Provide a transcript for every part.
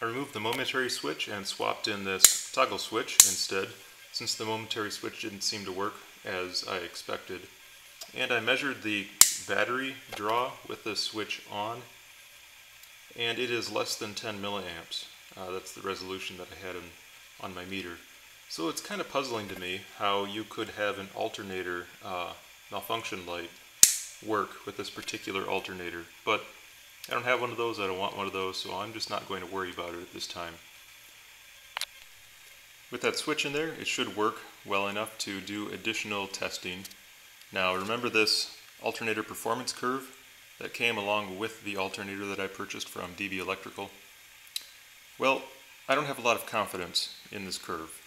I removed the momentary switch and swapped in this toggle switch instead, since the momentary switch didn't seem to work as I expected. And I measured the battery draw with this switch on, and it is less than 10 milliamps. Uh, that's the resolution that I had in, on my meter. So it's kind of puzzling to me how you could have an alternator uh, malfunction light work with this particular alternator, but I don't have one of those, I don't want one of those, so I'm just not going to worry about it at this time. With that switch in there, it should work well enough to do additional testing. Now remember this alternator performance curve that came along with the alternator that I purchased from DB Electrical? Well, I don't have a lot of confidence in this curve.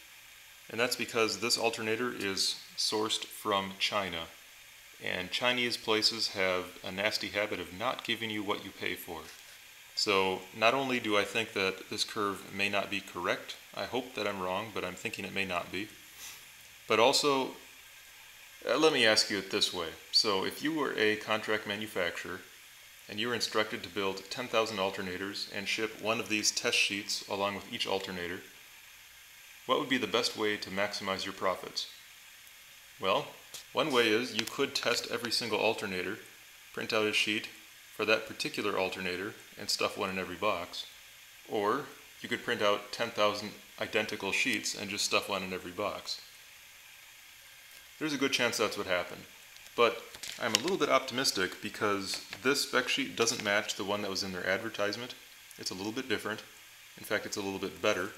And that's because this alternator is sourced from China. And Chinese places have a nasty habit of not giving you what you pay for. So not only do I think that this curve may not be correct, I hope that I'm wrong, but I'm thinking it may not be. But also, uh, let me ask you it this way. So if you were a contract manufacturer and you were instructed to build 10,000 alternators and ship one of these test sheets along with each alternator, what would be the best way to maximize your profits? Well, one way is you could test every single alternator, print out a sheet for that particular alternator, and stuff one in every box. Or you could print out 10,000 identical sheets and just stuff one in every box. There's a good chance that's what happened. But I'm a little bit optimistic because this spec sheet doesn't match the one that was in their advertisement. It's a little bit different. In fact, it's a little bit better.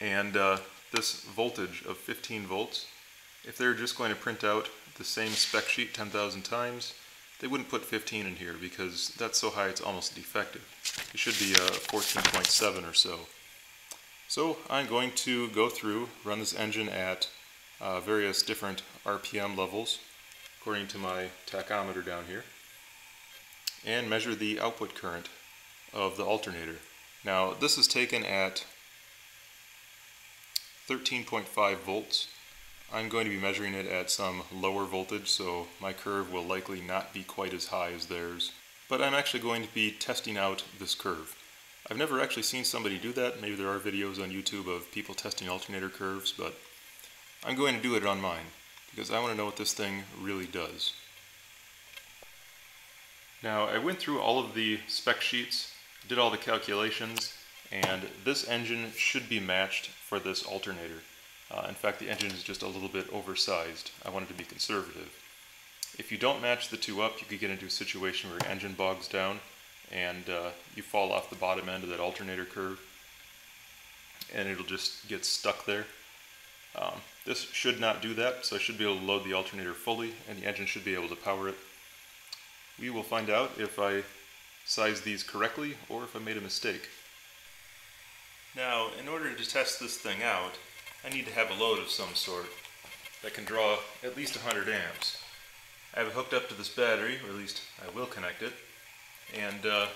And uh, this voltage of 15 volts, if they're just going to print out the same spec sheet 10,000 times, they wouldn't put 15 in here because that's so high it's almost defective. It should be uh, 14.7 or so. So I'm going to go through, run this engine at uh, various different RPM levels according to my tachometer down here and measure the output current of the alternator. Now this is taken at 13.5 volts. I'm going to be measuring it at some lower voltage so my curve will likely not be quite as high as theirs. But I'm actually going to be testing out this curve. I've never actually seen somebody do that. Maybe there are videos on YouTube of people testing alternator curves, but I'm going to do it on mine because I want to know what this thing really does. Now I went through all of the spec sheets, did all the calculations, and this engine should be matched for this alternator. Uh, in fact, the engine is just a little bit oversized. I wanted to be conservative. If you don't match the two up, you could get into a situation where your engine bogs down and uh, you fall off the bottom end of that alternator curve and it'll just get stuck there. Um, this should not do that, so I should be able to load the alternator fully and the engine should be able to power it. We will find out if I sized these correctly or if I made a mistake. Now, in order to test this thing out, I need to have a load of some sort that can draw at least 100 amps. I have it hooked up to this battery, or at least I will connect it, and uh,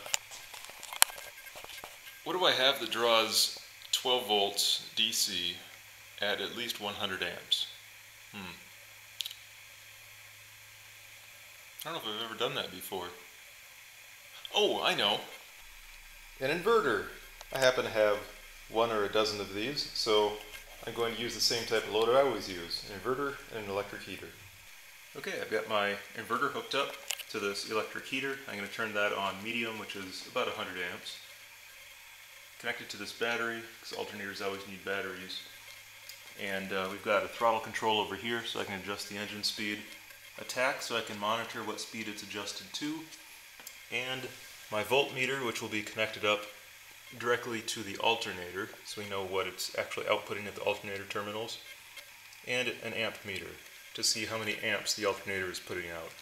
what do I have that draws 12 volts DC at at least 100 amps? Hmm. I don't know if I've ever done that before. Oh, I know. An inverter. I happen to have one or a dozen of these, so I'm going to use the same type of loader I always use, an inverter and an electric heater. Okay, I've got my inverter hooked up to this electric heater. I'm going to turn that on medium, which is about 100 amps. Connected to this battery, because alternators always need batteries. And uh, we've got a throttle control over here, so I can adjust the engine speed. A tach, so I can monitor what speed it's adjusted to. And my voltmeter, which will be connected up directly to the alternator, so we know what it's actually outputting at the alternator terminals, and an amp meter to see how many amps the alternator is putting out.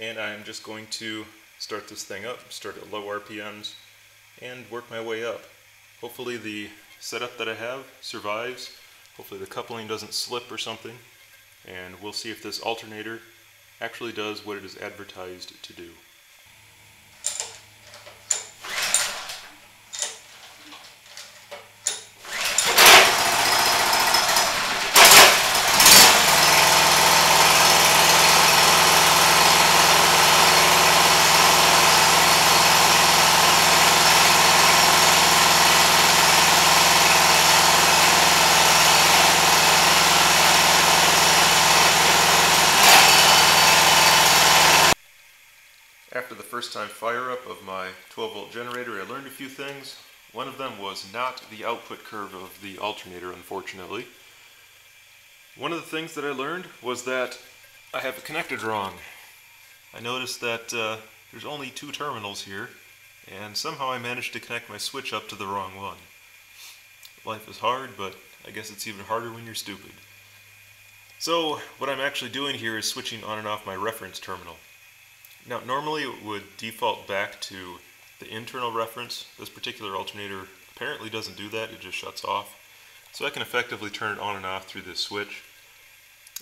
And I'm just going to start this thing up, start at low RPMs, and work my way up. Hopefully the setup that I have survives, hopefully the coupling doesn't slip or something, and we'll see if this alternator actually does what it is advertised to do. First time fire up of my 12 volt generator, I learned a few things. One of them was not the output curve of the alternator, unfortunately. One of the things that I learned was that I have it connected wrong. I noticed that uh, there's only two terminals here, and somehow I managed to connect my switch up to the wrong one. Life is hard, but I guess it's even harder when you're stupid. So, what I'm actually doing here is switching on and off my reference terminal. Now, normally it would default back to the internal reference. This particular alternator apparently doesn't do that, it just shuts off. So I can effectively turn it on and off through this switch.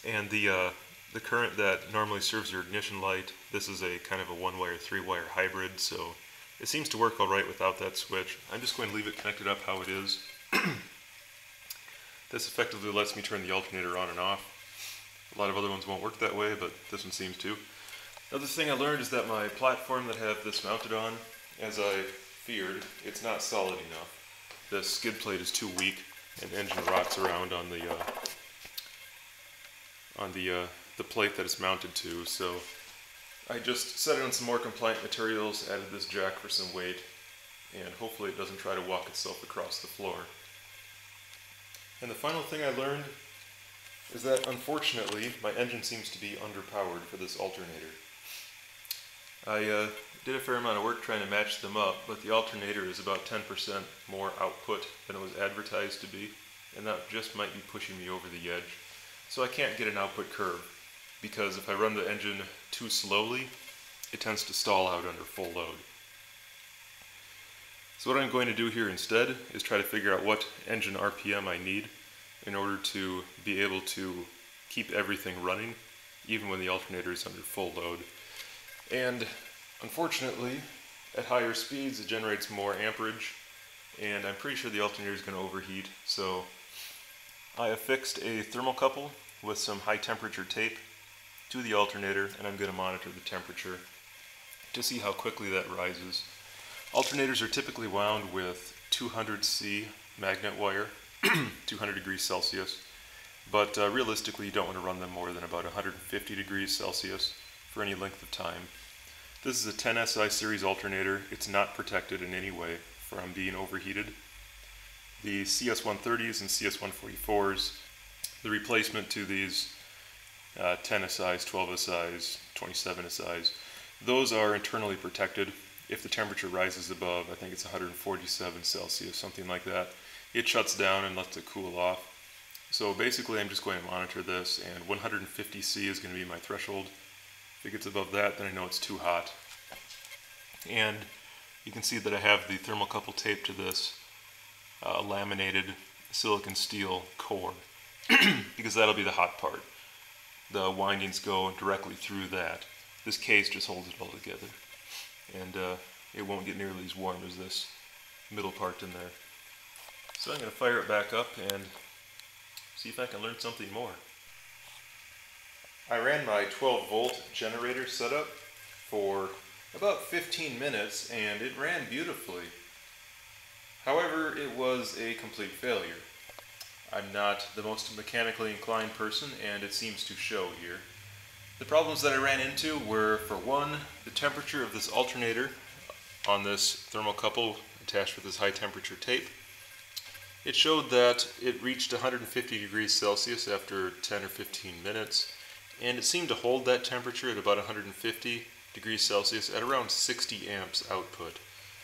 And the, uh, the current that normally serves your ignition light, this is a kind of a one-wire, three-wire hybrid, so it seems to work all right without that switch. I'm just going to leave it connected up how it is. this effectively lets me turn the alternator on and off. A lot of other ones won't work that way, but this one seems to. Another thing I learned is that my platform that I have this mounted on, as I feared, it's not solid enough. The skid plate is too weak, and the engine rocks around on the uh, on the uh, the plate that it's mounted to. So I just set it on some more compliant materials, added this jack for some weight, and hopefully it doesn't try to walk itself across the floor. And the final thing I learned is that unfortunately my engine seems to be underpowered for this alternator. I uh, did a fair amount of work trying to match them up, but the alternator is about 10% more output than it was advertised to be, and that just might be pushing me over the edge. So I can't get an output curve, because if I run the engine too slowly, it tends to stall out under full load. So what I'm going to do here instead is try to figure out what engine RPM I need in order to be able to keep everything running, even when the alternator is under full load. And unfortunately, at higher speeds, it generates more amperage, and I'm pretty sure the alternator is going to overheat. So I have fixed a thermocouple with some high temperature tape to the alternator, and I'm going to monitor the temperature to see how quickly that rises. Alternators are typically wound with 200C magnet wire, 200 degrees Celsius, but uh, realistically you don't want to run them more than about 150 degrees Celsius for any length of time. This is a 10SI series alternator. It's not protected in any way from being overheated. The CS130s and CS144s, the replacement to these uh, 10 SIs, 12 SIs, 27 SIs, those are internally protected. If the temperature rises above, I think it's 147 Celsius, something like that, it shuts down and lets it cool off. So basically I'm just going to monitor this and 150C is going to be my threshold. If it gets above that, then I know it's too hot. And you can see that I have the thermocouple taped to this uh, laminated silicon steel core because that'll be the hot part. The windings go directly through that. This case just holds it all together. And uh, it won't get nearly as warm as this middle part in there. So I'm going to fire it back up and see if I can learn something more. I ran my 12 volt generator setup for about 15 minutes and it ran beautifully. However, it was a complete failure. I'm not the most mechanically inclined person and it seems to show here. The problems that I ran into were, for one, the temperature of this alternator on this thermocouple attached with this high temperature tape. It showed that it reached 150 degrees Celsius after 10 or 15 minutes and it seemed to hold that temperature at about 150 degrees Celsius at around 60 amps output.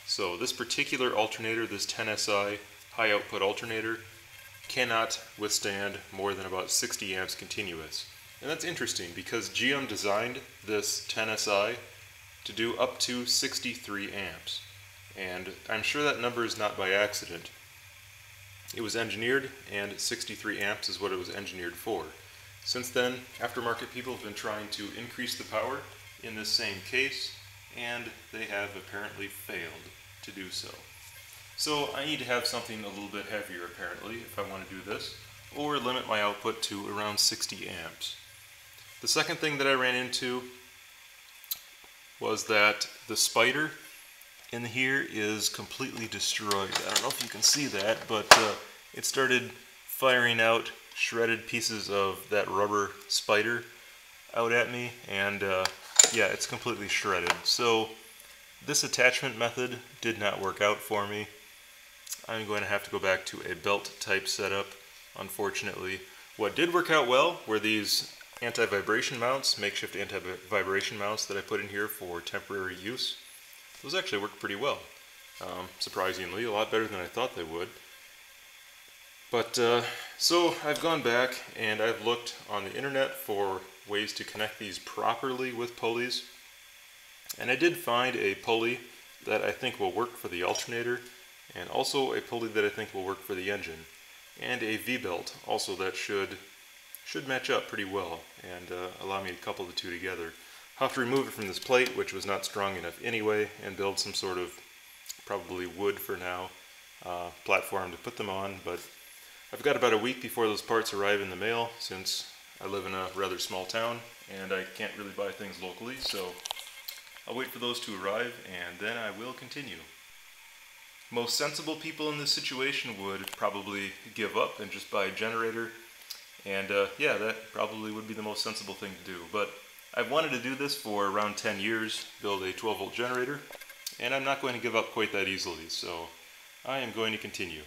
So this particular alternator, this 10SI high output alternator, cannot withstand more than about 60 amps continuous. And that's interesting because GM designed this 10SI to do up to 63 amps. And I'm sure that number is not by accident. It was engineered and 63 amps is what it was engineered for. Since then, aftermarket people have been trying to increase the power in this same case, and they have apparently failed to do so. So I need to have something a little bit heavier apparently if I want to do this, or limit my output to around 60 amps. The second thing that I ran into was that the spider in here is completely destroyed. I don't know if you can see that, but uh, it started firing out shredded pieces of that rubber spider out at me and uh, yeah it's completely shredded so this attachment method did not work out for me. I'm going to have to go back to a belt type setup, unfortunately. What did work out well were these anti-vibration mounts, makeshift anti-vibration mounts that I put in here for temporary use. Those actually worked pretty well, um, surprisingly, a lot better than I thought they would. But, uh, so I've gone back and I've looked on the internet for ways to connect these properly with pulleys. And I did find a pulley that I think will work for the alternator, and also a pulley that I think will work for the engine, and a V-belt also that should should match up pretty well and uh, allow me to couple the two together. I'll have to remove it from this plate, which was not strong enough anyway, and build some sort of, probably wood for now, uh, platform to put them on, but I've got about a week before those parts arrive in the mail, since I live in a rather small town, and I can't really buy things locally, so I'll wait for those to arrive, and then I will continue. Most sensible people in this situation would probably give up and just buy a generator and uh, yeah, that probably would be the most sensible thing to do. But I've wanted to do this for around 10 years, build a 12 volt generator, and I'm not going to give up quite that easily, so I am going to continue.